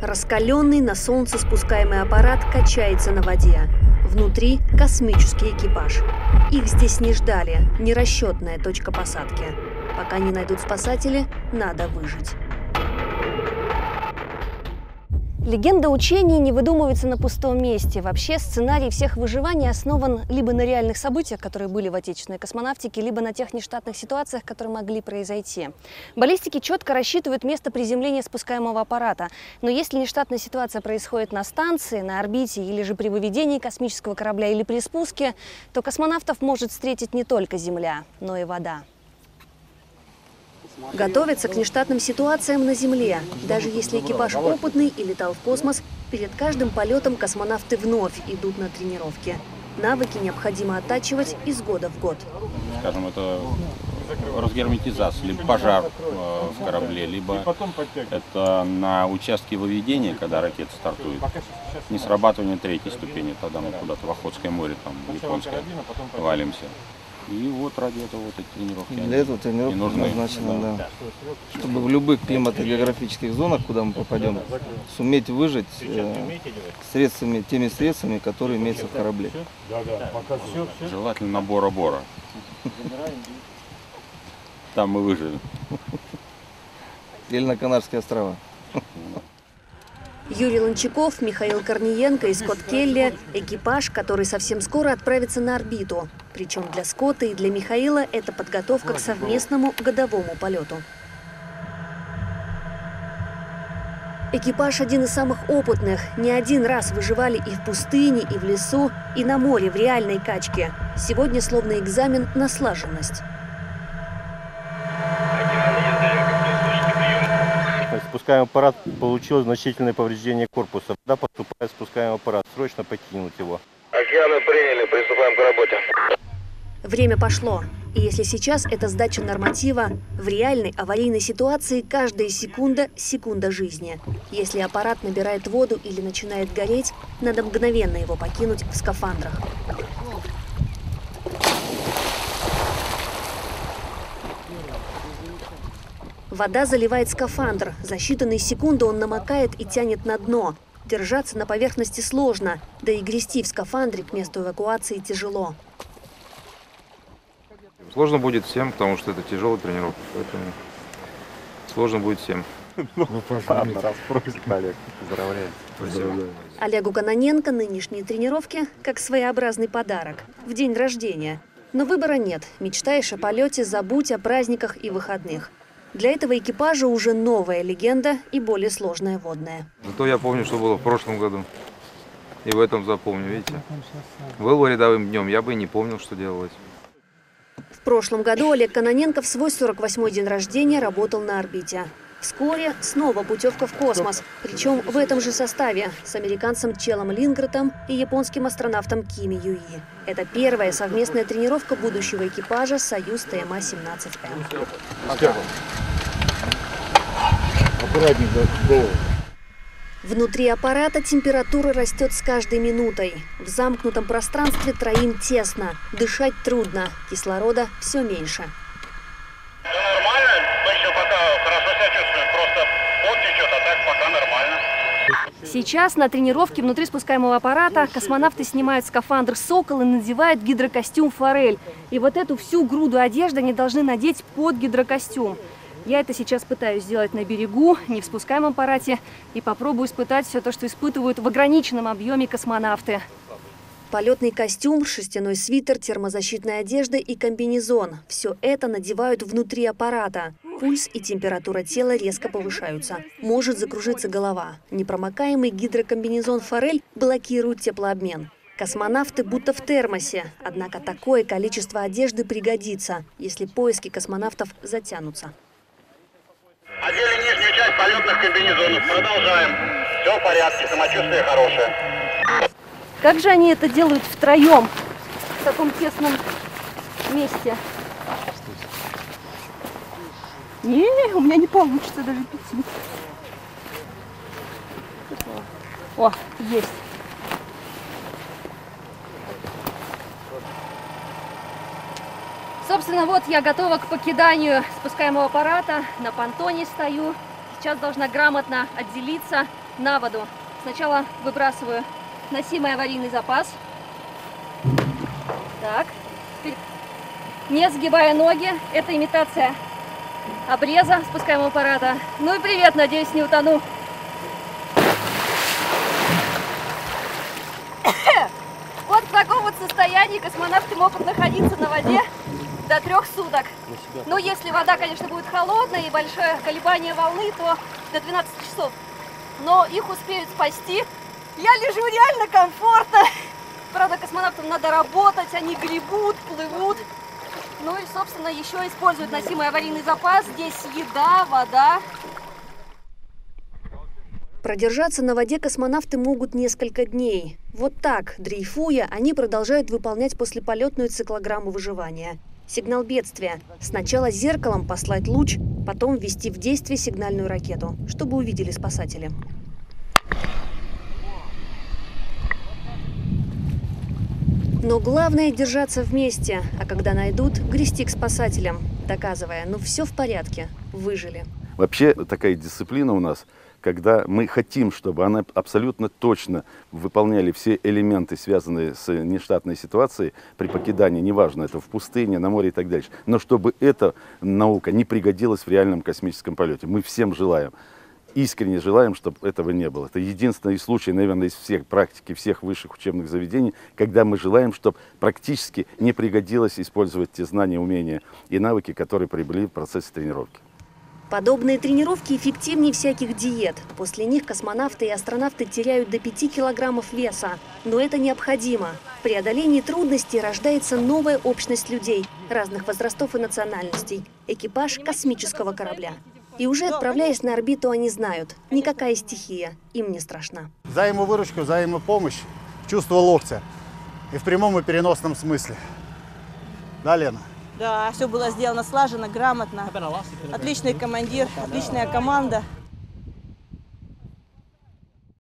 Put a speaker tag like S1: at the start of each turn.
S1: Раскаленный на солнце спускаемый аппарат качается на воде. Внутри космический экипаж. Их здесь не ждали, нерасчетная точка посадки. Пока не найдут спасатели, надо выжить. Легенда учений не выдумывается на пустом месте. Вообще сценарий всех выживаний основан либо на реальных событиях, которые были в отечественной космонавтике, либо на тех нештатных ситуациях, которые могли произойти. Баллистики четко рассчитывают место приземления спускаемого аппарата. Но если нештатная ситуация происходит на станции, на орбите или же при выведении космического корабля или при спуске, то космонавтов может встретить не только Земля, но и вода. Готовятся к нештатным ситуациям на Земле. Даже если экипаж опытный и летал в космос, перед каждым полетом космонавты вновь идут на тренировки. Навыки необходимо оттачивать из года в год.
S2: Скажем, это разгерметизация, либо пожар э, в корабле, либо это на участке выведения, когда ракета стартует, не срабатывание третьей ступени, тогда мы куда-то в Охотское море, там, японское, валимся. И вот ради этого вот эти тренировки.
S3: Для этого тренировка
S2: нужны.
S3: назначена, да. Чтобы в любых климатогеографических зонах, куда мы попадем, суметь выжить э, средствами, теми средствами, которые имеются в корабле.
S2: Желательно на Бора-Бора. Там мы выживем.
S3: Или на Канарские острова.
S1: Юрий Лончаков, Михаил Корниенко и Скотт Келли – экипаж, который совсем скоро отправится на орбиту. Причем для Скотта и для Михаила это подготовка к совместному годовому полету. Экипаж один из самых опытных. Не один раз выживали и в пустыне, и в лесу, и на море в реальной качке. Сегодня словно экзамен на слаженность.
S4: Спускаемый аппарат получил значительное повреждение корпуса. Вода поступает в спускаемый аппарат. Срочно покинуть его.
S5: Океаны приняли, приступаем к работе.
S1: Время пошло. И если сейчас это сдача норматива, в реальной аварийной ситуации каждая секунда – секунда жизни. Если аппарат набирает воду или начинает гореть, надо мгновенно его покинуть в скафандрах. Вода заливает скафандр. За считанные секунды он намокает и тянет на дно. Держаться на поверхности сложно, да и грести в скафандре к месту эвакуации тяжело.
S6: Сложно будет всем, потому что это тяжелая тренировка, поэтому сложно будет всем.
S4: Ладно, раз просит, Олег. Поздравляю.
S6: Спасибо.
S1: Олегу Кононенко нынешние тренировки как своеобразный подарок в день рождения. Но выбора нет. Мечтаешь о полете, забудь о праздниках и выходных. Для этого экипажа уже новая легенда и более сложная водная.
S6: Зато я помню, что было в прошлом году. И в этом запомню, видите. Был бы рядовым днем, я бы и не помнил, что делалось.
S1: В прошлом году Олег Кононенко в свой 48-й день рождения работал на орбите. Вскоре снова путевка в космос, причем в этом же составе с американцем Челом Лингратом и японским астронавтом Кими Юи. Это первая совместная тренировка будущего экипажа «Союз ТМА-17М».
S4: Аккуратненько, голову.
S1: Внутри аппарата температура растет с каждой минутой. В замкнутом пространстве троим тесно, дышать трудно, кислорода все меньше.
S5: Все нормально, мы еще пока хорошо себя чувствуем, просто пот течет, а так пока нормально.
S1: Сейчас на тренировке внутри спускаемого аппарата космонавты снимают скафандр «Сокол» и надевают гидрокостюм «Форель». И вот эту всю груду одежды они должны надеть под гидрокостюм. Я это сейчас пытаюсь сделать на берегу, не в спускаемом аппарате, и попробую испытать все то, что испытывают в ограниченном объеме космонавты. Полетный костюм, шерстяной свитер, термозащитная одежда и комбинезон – все это надевают внутри аппарата. Пульс и температура тела резко повышаются. Может закружиться голова. Непромокаемый гидрокомбинезон «Форель» блокирует теплообмен. Космонавты будто в термосе, однако такое количество одежды пригодится, если поиски космонавтов затянутся.
S5: Одели нижнюю часть полетных комбинезонов. Продолжаем. Все в порядке, самочувствие хорошее.
S1: Как же они это делают втроем в таком тесном месте? Не, у меня не получится даже пяти. О, есть. Собственно, вот я готова к покиданию спускаемого аппарата. На понтоне стою. Сейчас должна грамотно отделиться на воду. Сначала выбрасываю носимый аварийный запас. Так. Теперь не сгибая ноги. Это имитация обреза спускаемого аппарата. Ну и привет, надеюсь, не утону. Вот в таком вот состоянии космонавты могут находиться на воде до трех суток. Ну, если вода, конечно, будет холодная и большое колебание волны, то до 12 часов. Но их успеют спасти. Я лежу реально комфортно. Правда, космонавтам надо работать, они гребут, плывут. Ну и, собственно, еще используют носимый аварийный запас. Здесь еда, вода. Продержаться на воде космонавты могут несколько дней. Вот так, дрейфуя, они продолжают выполнять послеполетную циклограмму выживания. Сигнал бедствия. Сначала зеркалом послать луч, потом ввести в действие сигнальную ракету, чтобы увидели спасатели. Но главное держаться вместе, а когда найдут, грести к спасателям, доказывая, ну все в порядке, выжили.
S7: Вообще такая дисциплина у нас, когда мы хотим, чтобы она абсолютно точно выполняли все элементы, связанные с нештатной ситуацией при покидании, неважно, это в пустыне, на море и так дальше, но чтобы эта наука не пригодилась в реальном космическом полете. Мы всем желаем искренне желаем, чтобы этого не было. Это единственный случай, наверное, из всех практики, всех высших учебных заведений, когда мы желаем, чтобы практически не пригодилось использовать те знания, умения и навыки, которые приобрели в процессе тренировки.
S1: Подобные тренировки эффективнее всяких диет. После них космонавты и астронавты теряют до 5 килограммов веса. Но это необходимо. В преодолении трудностей рождается новая общность людей разных возрастов и национальностей. Экипаж космического корабля. И уже отправляясь на орбиту, они знают, никакая стихия им не страшна.
S8: Взаимовыручка, взаимопомощь, чувство локтя. И в прямом и переносном смысле. Да, Лена?
S9: Да, все было сделано слаженно, грамотно. Отличный командир, отличная команда.